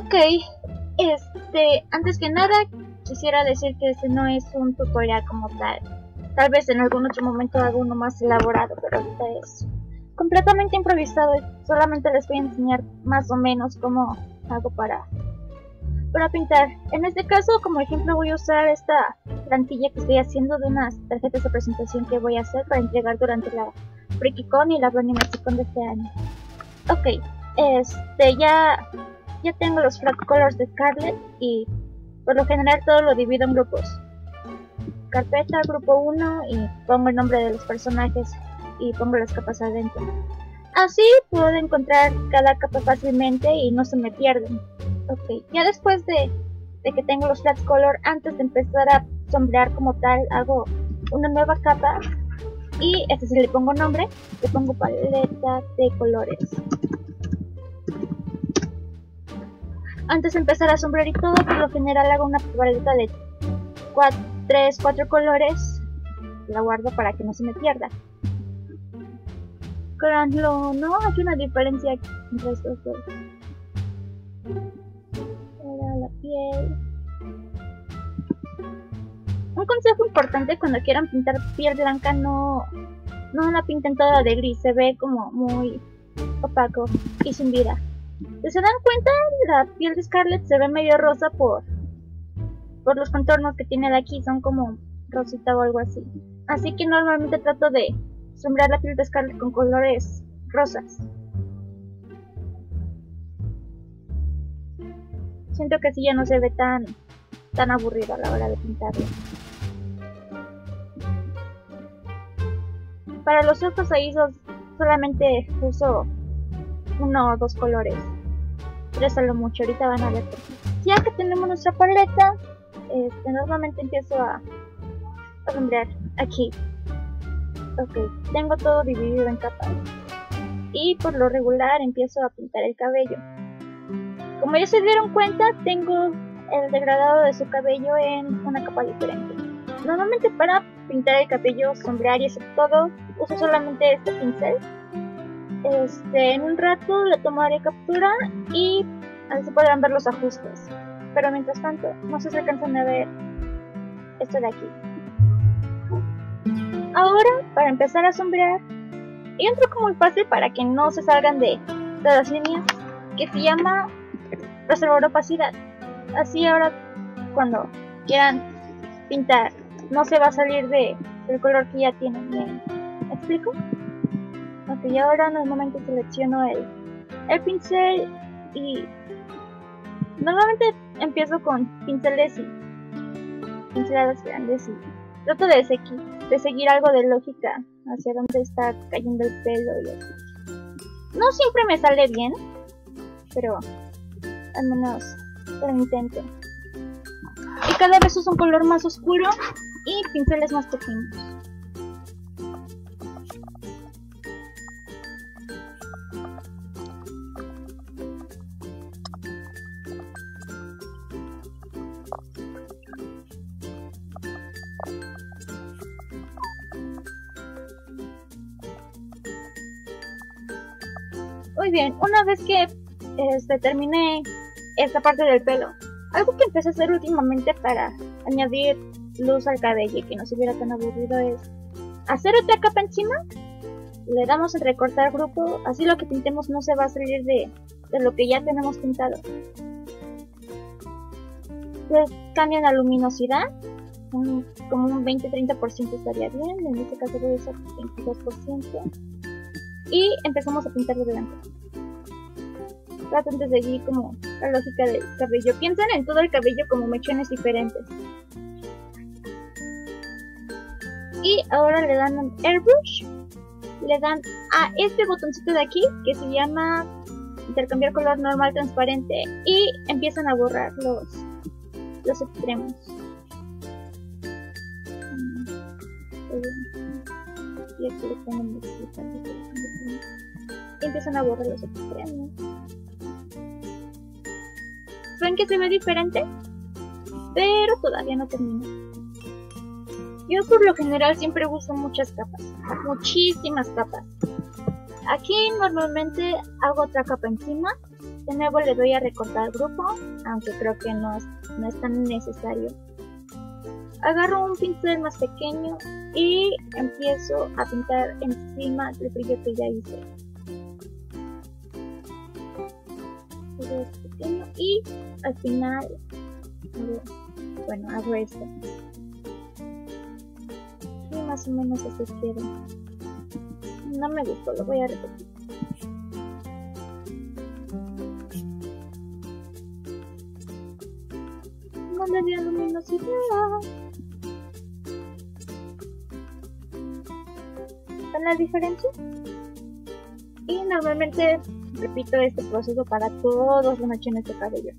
Ok, este, antes que nada, quisiera decir que este no es un tutorial como tal. Tal vez en algún otro momento haga uno más elaborado, pero ahorita es completamente improvisado y solamente les voy a enseñar más o menos cómo hago para, para pintar. En este caso, como ejemplo, voy a usar esta plantilla que estoy haciendo de unas tarjetas de presentación que voy a hacer para entregar durante la FreakyCon y la Brony Mexicon de este año. Ok, este, ya, ya tengo los flat colors de Scarlet y por lo general todo lo divido en grupos. Carpeta, grupo 1 y pongo el nombre de los personajes y pongo las capas adentro. Así puedo encontrar cada capa fácilmente y no se me pierden. Ok, ya después de, de que tengo los flat color, antes de empezar a sombrear como tal, hago una nueva capa y este se le pongo nombre, le pongo paleta de colores. Antes de empezar a sombrear y todo, por lo general hago una paleta de 3, 4 colores. La guardo para que no se me pierda. Créanlo, no hay una diferencia entre estos dos. Era la piel. Un consejo importante cuando quieran pintar piel blanca, no, no la pinten toda de gris, se ve como muy opaco y sin vida. Si se dan cuenta, la piel de Scarlett se ve medio rosa por, por los contornos que tiene de aquí, son como rosita o algo así. Así que normalmente trato de sombrear la piel de Scarlett con colores rosas. Siento que así ya no se ve tan, tan aburrido a la hora de pintarlo. Para los ojos ahí solamente uso uno o dos colores. Tres a lo mucho, ahorita van a ver. Ya que tenemos nuestra paleta, este, normalmente empiezo a, sombrear aquí. Ok, tengo todo dividido en capas. Y por lo regular empiezo a pintar el cabello. Como ya se dieron cuenta, tengo el degradado de su cabello en una capa diferente. Normalmente para pintar el cabello, sombrear y hacer todo, uso solamente este pincel este, en un rato le tomaré captura y así podrán ver los ajustes. Pero mientras tanto, no sé si alcanzan a ver esto de aquí. Ahora, para empezar a sombrear, y un truco muy fácil para que no se salgan de, de las líneas, que se llama reservar opacidad. Así ahora, cuando quieran pintar, no se va a salir de, del color que ya tienen. ¿Me explico? Y ahora normalmente selecciono el, el pincel y normalmente empiezo con pinceles y pinceladas grandes y trato de, seguir, de seguir algo de lógica hacia dónde está cayendo el pelo y así. No siempre me sale bien, pero al menos lo intento. Y cada vez uso un color más oscuro y pinceles más pequeños. Muy bien, una vez que este, terminé esta parte del pelo, algo que empecé a hacer últimamente para añadir luz al cabello y que no se viera tan aburrido es hacer otra capa encima. Le damos el recortar grupo, así lo que pintemos no se va a salir de, de lo que ya tenemos pintado. Le cambian la luminosidad, como un 20-30% estaría bien, en este caso voy a usar 22% y empezamos a pintar de blanco. Traten de seguir como la lógica del cabello. Piensen en todo el cabello como mechones diferentes. Y ahora le dan un airbrush. Le dan a este botoncito de aquí que se llama intercambiar color normal transparente y empiezan a borrar los, los extremos. Y aquí le pongo empiezan a borrar los extremos. ¿Ven que se ve diferente? Pero todavía no termina. Yo por lo general siempre uso muchas capas, muchísimas capas. Aquí normalmente hago otra capa encima De nuevo le doy a recortar grupo, aunque creo que no es, no es tan necesario. Agarro un pincel más pequeño y empiezo a pintar encima del brillo que ya hice. y al final, bueno, hago esto. Y más o menos así quiero. No me gustó, lo voy a repetir. Dio luminosidad. ¿Ven la diferencia? Y normalmente repito este proceso para todos los mechones de cabello.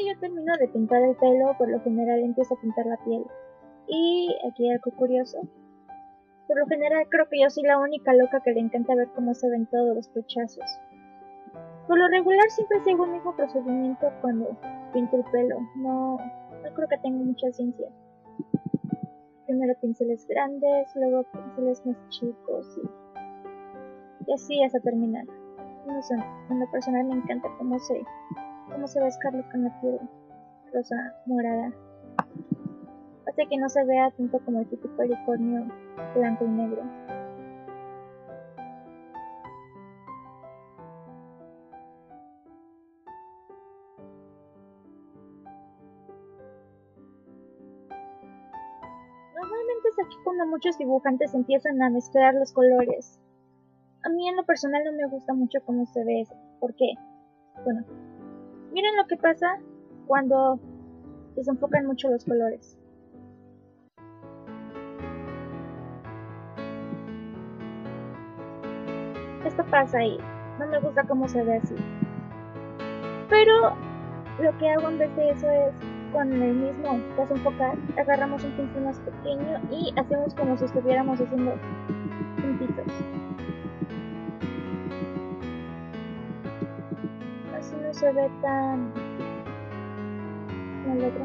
Que yo termino de pintar el pelo, por lo general empiezo a pintar la piel. Y aquí algo curioso. Por lo general creo que yo soy la única loca que le encanta ver cómo se ven todos los pechazos. Por lo regular siempre sigo el mismo procedimiento cuando pinto el pelo. No, no creo que tenga mucha ciencia. Primero pinceles grandes, luego pinceles más chicos y, y así hasta terminar. No sé, en lo personal me encanta cómo se cómo se ve Scarlett con la piel rosa morada. Hace que no se vea tanto como el típico unicornio blanco y negro. Normalmente es aquí cuando muchos dibujantes empiezan a mezclar los colores. A mí en lo personal no me gusta mucho cómo se ve ¿Por qué? Bueno, miren lo que pasa cuando desenfocan mucho los colores. Esto pasa y no me gusta cómo se ve así. Pero lo que hago en vez de eso es con el mismo desenfocar, agarramos un pincel más pequeño y hacemos como si estuviéramos haciendo puntitos. No se ve tan alegre.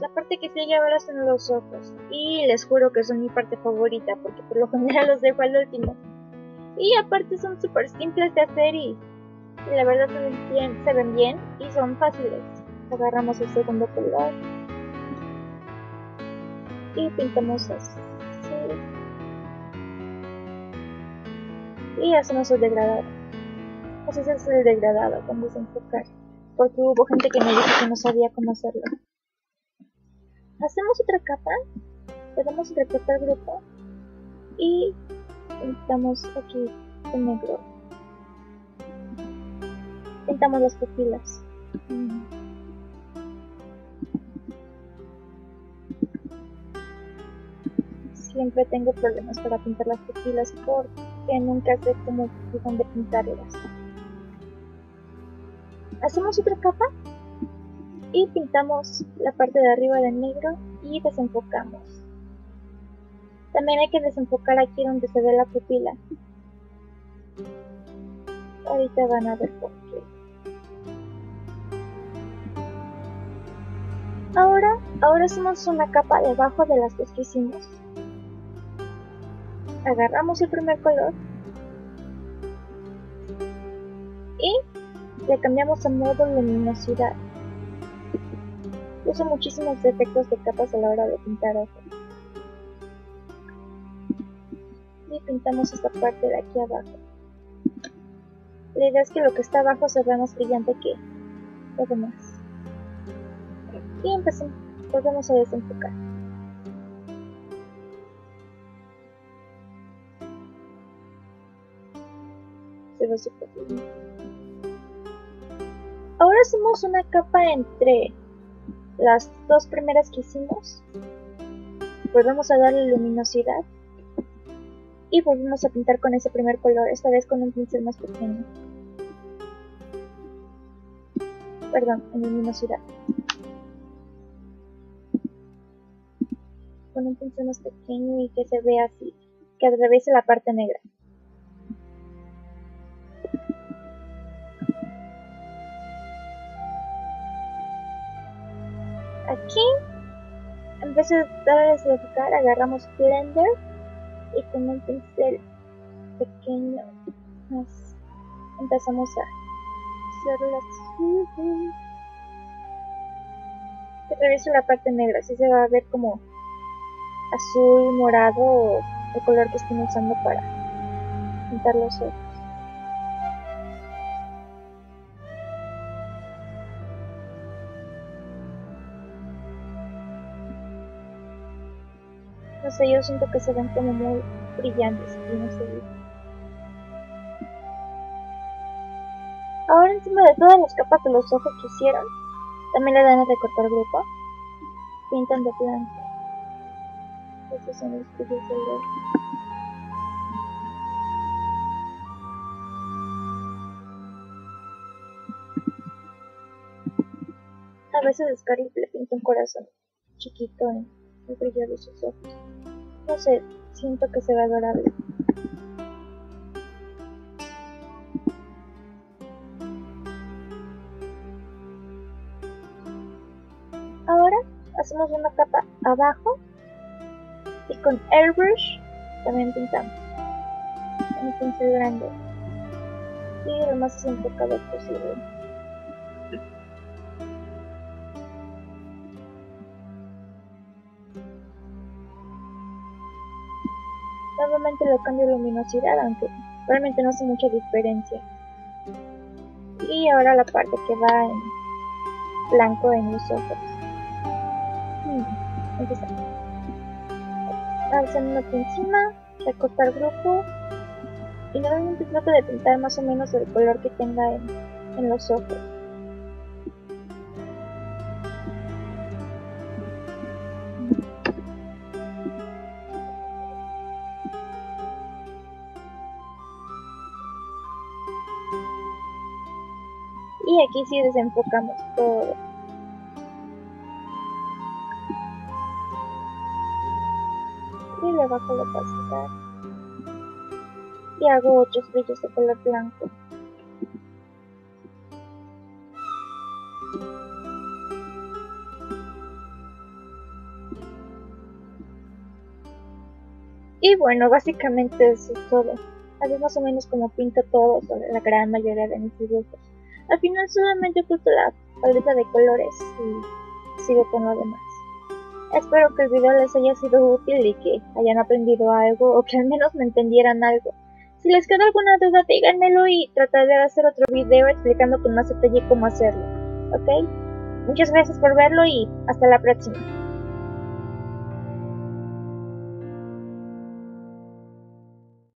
La parte que sigue ahora son los ojos. Y les juro que son mi parte favorita porque por lo general los dejo al último. Y aparte son súper simples de hacer y, la verdad se ven, bien, y son fáciles. Agarramos el segundo color y pintamos así. Y hacemos el degradado. Así se hace el degradado con desenfocar. Porque hubo gente que me dijo que no sabía cómo hacerlo. Hacemos otra capa, le damos recortar grupo y pintamos aquí en negro. Pintamos las pupilas. Siempre tengo problemas para pintar las pupilas porque nunca sé cómo dónde pintarlas. Hacemos otra capa y pintamos la parte de arriba de negro y desenfocamos. También hay que desenfocar aquí donde se ve la pupila. Ahorita van a ver por qué. Ahora, ahora hacemos una capa debajo de las dos que hicimos. Agarramos el primer color y le cambiamos a modo luminosidad. Uso muchísimos efectos de capas a la hora de pintar ojos. Y pintamos esta parte de aquí abajo. La idea es que lo que está abajo se vea más brillante que lo demás. Y empezamos, volvemos a desenfocar. Se ve súper bien. Ahora hacemos una capa entre las dos primeras que hicimos, volvemos a darle luminosidad y volvemos a pintar con ese primer color, esta vez con un pincel más pequeño. Perdón, en luminosidad. Con un pincel más pequeño y que se vea así, que atraviese la parte negra. Aquí en vez de desenfocar agarramos blender y con un pincel pequeño empezamos a hacerlo así que atraviese la parte negra así se va a ver como azul morado o el color que estén usando para pintar los ojos No yo siento que se ven como muy brillantes y no sé. Ahora encima de todas las capas de los ojos que hicieron, también le dan a recortar grupo. Pintan de blanco. Estos son los del ojo. A veces Scarlett le pinta un corazón chiquito en el brillo de sus ojos. No sé, siento que se ve adorable. Ahora hacemos una capa abajo y con airbrush también pintamos en un pincel grande y lo más desenfocado posible. Nuevamente lo cambio luminosidad, aunque realmente no hace mucha diferencia. Y ahora la parte que va en blanco en los ojos. Hmm, empezamos. Alzando aquí encima, recortar grupo. Y normalmente trato de pintar más o menos el color que tenga en, en los ojos. Y aquí sí desenfocamos todo. Y le bajo la opacidad. Y hago otros brillos de color blanco. Y bueno, básicamente eso es todo. Así más o menos como pinto todo la gran mayoría de mis dibujos. Al final solamente oculto la paleta de colores y sigo con lo demás. Espero que el video les haya sido útil y que hayan aprendido algo o que al menos me entendieran algo. Si les queda alguna duda díganmelo y trataré de hacer otro video explicando con más detalle cómo hacerlo. ¿Ok? Muchas gracias por verlo y hasta la próxima.